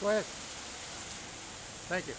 Go ahead. Thank you.